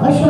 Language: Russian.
Hoş